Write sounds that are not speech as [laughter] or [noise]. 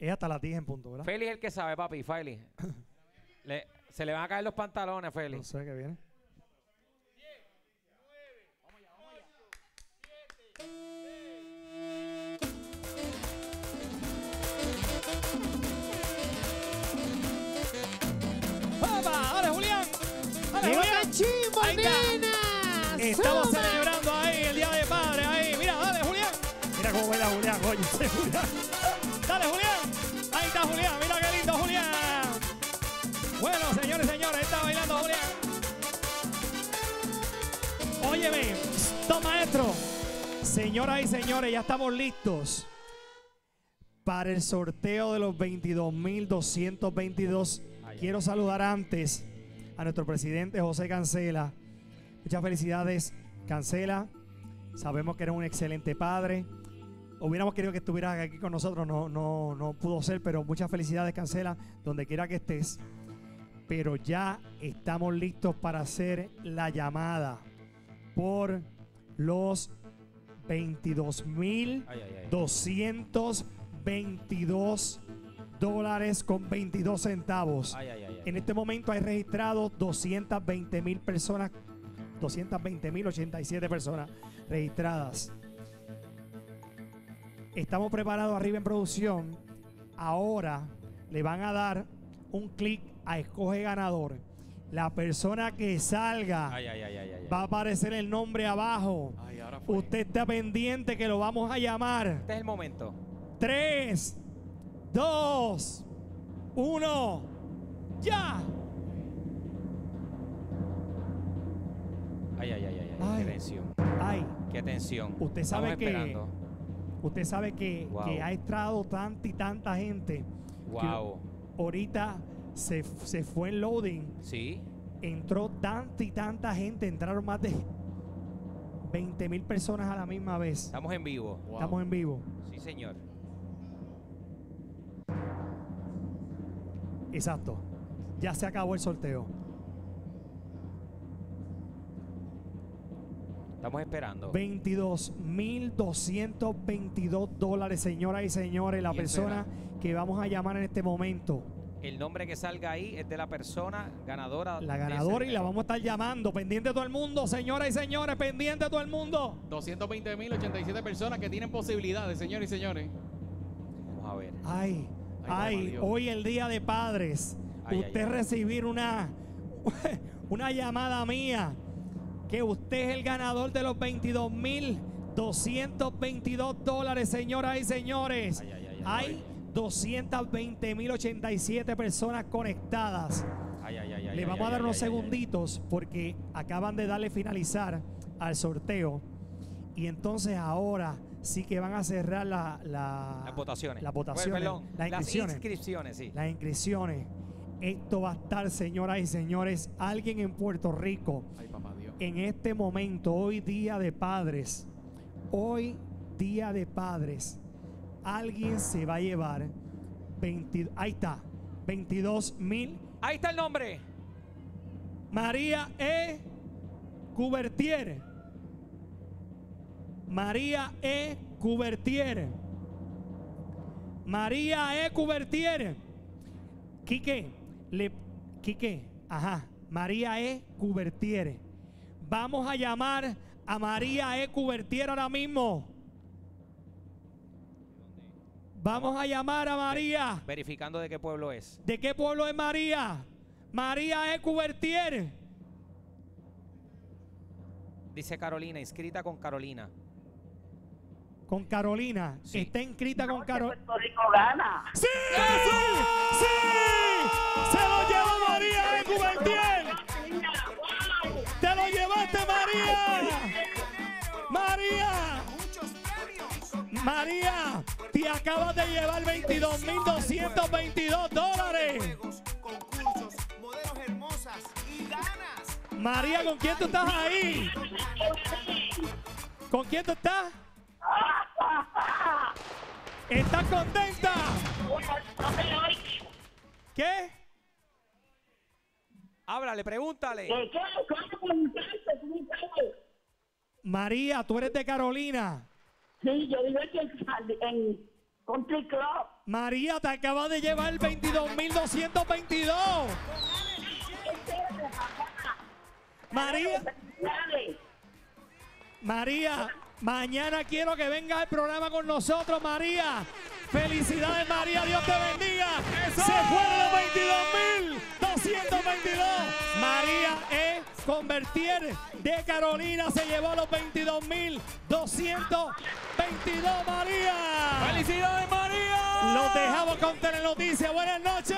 Es hasta las 10 en punto, ¿verdad? Feli es el que sabe, papi, Feli. [laughs] Le- se le van a caer los pantalones, Feli. No sé qué viene. ¡Papá! ¡Dale, Julián! ¡Dale, Mira, Julián! chimbo, Ahí está. nena! Estamos ¡Suma! celebrando ahí el Día de Padre, ahí. Mira, dale, Julián. Mira cómo baila Julián, coño. Julián. Dale, Julián. Está Julián. Mira qué lindo, Julián. Bueno, señores y señores, está bailando Julián. Óyeme, stop maestro. Señoras y señores, ya estamos listos para el sorteo de los 22.222. Quiero saludar antes a nuestro presidente José Cancela. Muchas felicidades, Cancela. Sabemos que eres un excelente padre. Hubiéramos querido que estuvieras aquí con nosotros, no, no, no pudo ser, pero muchas felicidades, Cancela, donde quiera que estés. Pero ya estamos listos para hacer la llamada por los 22.222 dólares con 22 centavos. Ay, ay, ay. ay. En este momento hay registrados 220 mil personas, 220 mil 87 personas registradas. Estamos preparados arriba en producción. Ahora le van a dar un clic a escoge ganador. La persona que salga Ay, ay, ay, ay, ay. va a aparecer el nombre abajo. Usted está pendiente que lo vamos a llamar. Este es el momento. 3, 2, 1, ya. Ay, ay, ay, ay, ay. Ay. Qué tensión. Ay, Qué tensión. Usted sabe Estamos que- esperando. Usted sabe que, Wow. que ha entrado tanta y tanta gente. Wow. Ahorita se, se fue el loading. Sí. Entró tanta y tanta gente. Entraron más de 20 mil personas a la misma vez. Estamos en vivo. Estamos en vivo. Sí, señor. Exacto. Ya se acabó el sorteo. Estamos esperando. 22.222 dólares, señoras y señores. La ¿Quién persona que vamos a llamar en este momento. El nombre que salga ahí es de la persona ganadora. La ganadora y la vamos a estar llamando. Pendiente todo el mundo, señoras y señores. Pendiente todo el mundo. 220.087 personas que tienen posibilidades, señores y señores. Vamos a ver. Ay, Ay, ay, hoy el día de padres. Ay, usted ay. recibir una, [laughs] una llamada mía. Que usted es el ganador de los 22.222 dólares, señoras y señores. Ay, ay, ay, ay, Hay 220.087 personas conectadas. Le vamos a dar unos segunditos porque acaban de darle finalizar al sorteo. Y entonces ahora sí que van a cerrar la, la- Las votaciones. Las votaciones. Perdón, las inscripciones. inscripciones, sí. las inscripciones. Esto va a estar, señoras y señores, alguien en Puerto Rico Ay, papá. En este momento, hoy día de padres, hoy día de padres, alguien se va a llevar 20, ahí está, 22 mil. Ahí está el nombre. María E. Cubertier. María E. Cubertier. María E. Cubertier. Quique, le, Quique, ajá, María E. Cubertier. Vamos a llamar a María E. Cubertier ahora mismo. Vamos a llamar a María. Verificando de qué pueblo es. ¿De qué pueblo es María? María E. Cubertier. Dice Carolina, inscrita con Carolina. Con Carolina. Sí. Está inscrita con Carolina. Puerto Rico gana. ¡Sí! ¡Sí! ¡Sí! ¡Se lo llevó María E. Cubertier! ¡Te lo llevaste, María! ¡María! María, te acabas de llevar 22.222 dólares. María, ¿con quién tú estás ahí? ¿Con quién tú estás? ¿Estás contenta? ¿Qué? Háblale, pregúntale. ¿Qué? María, tú eres de Carolina. Sí, yo vivo aquí en, en Country Club. María, te acaba de llevar 22.222. María. María, mañana quiero que venga al programa con nosotros, María. Felicidades, María, Dios te bendiga. Se fueron los 22.222. María E. Convertir de Carolina se llevó los 22.222, María. ¡Felicidades, María! Los dejamos con Telenoticias. Buenas noches.